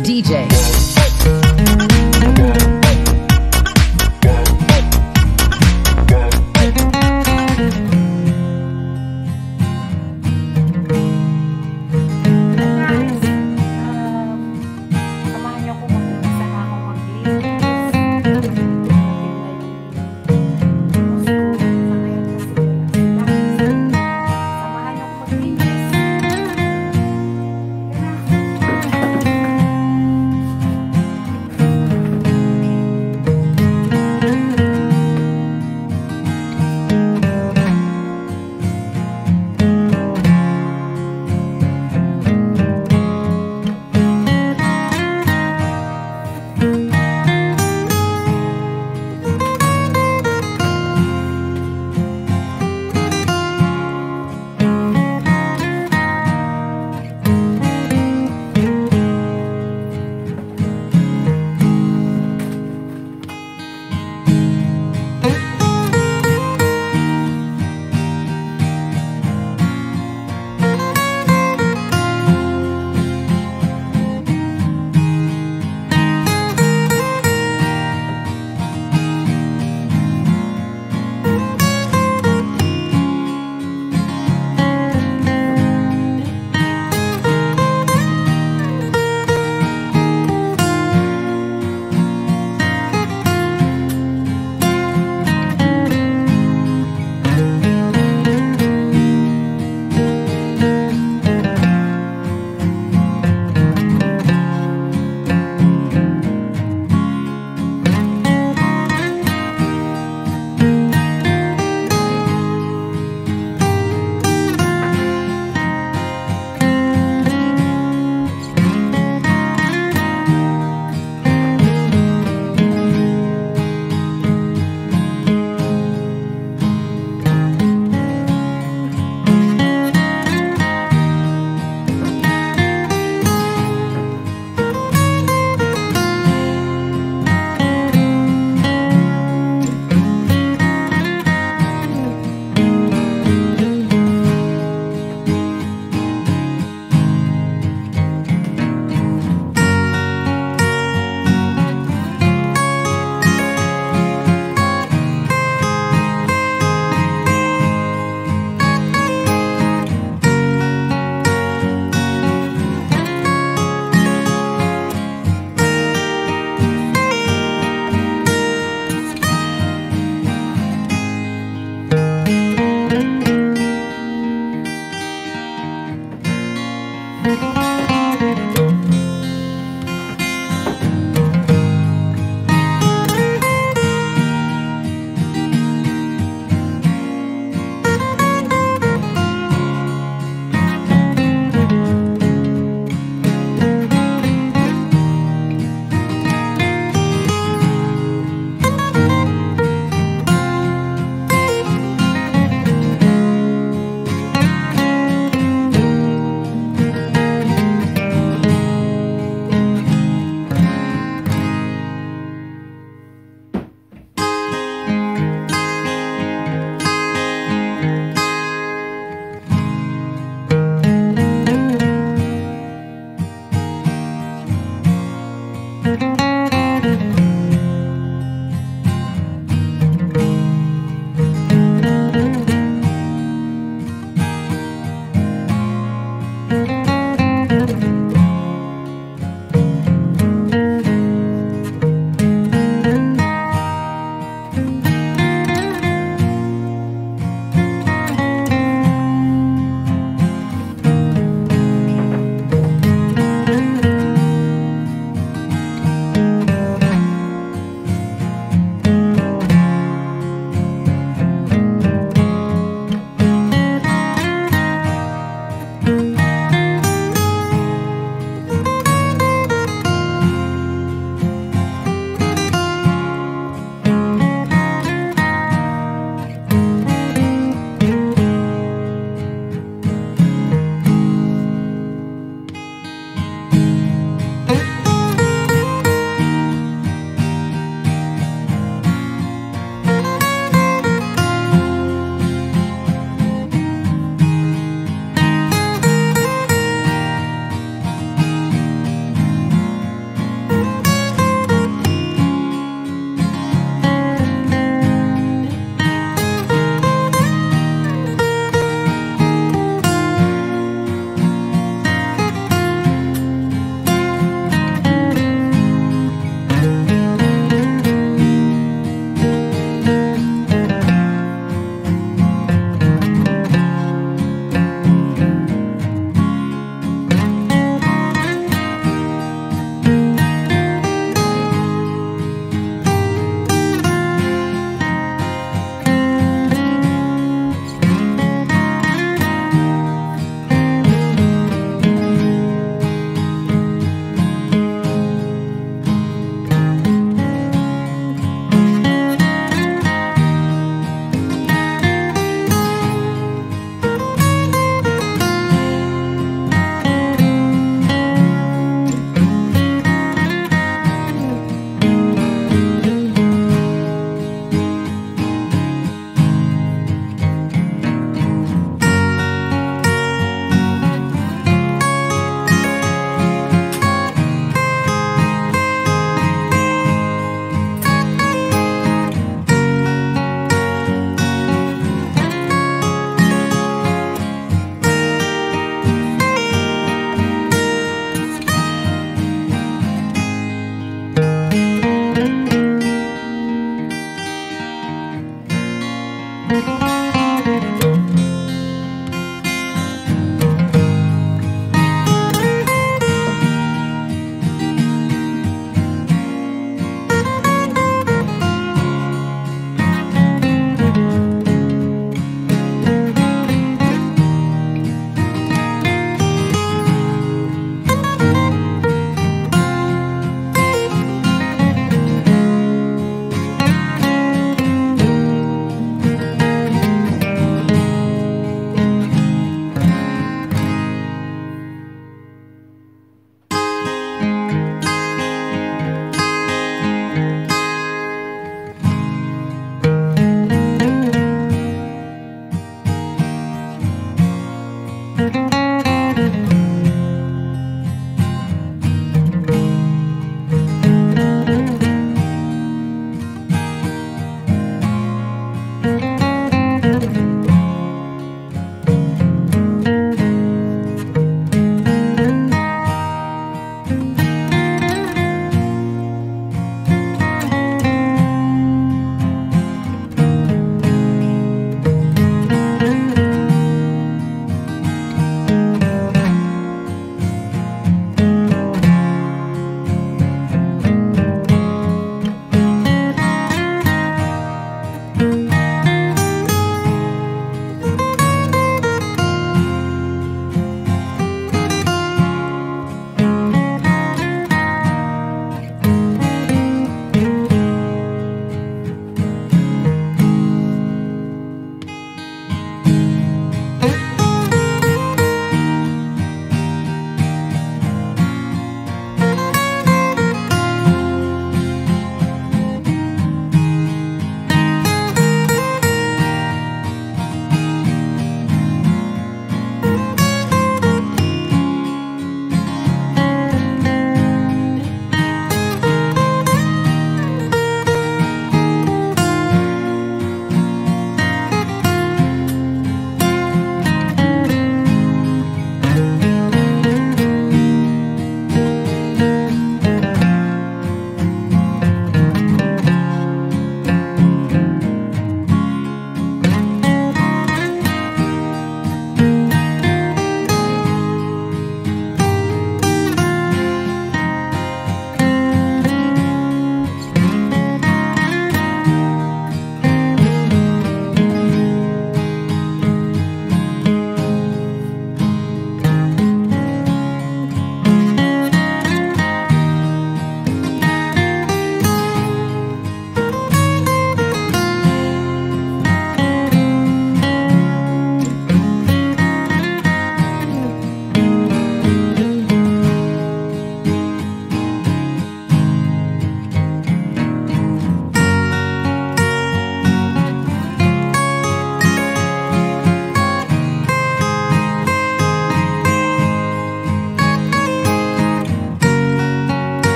DJ.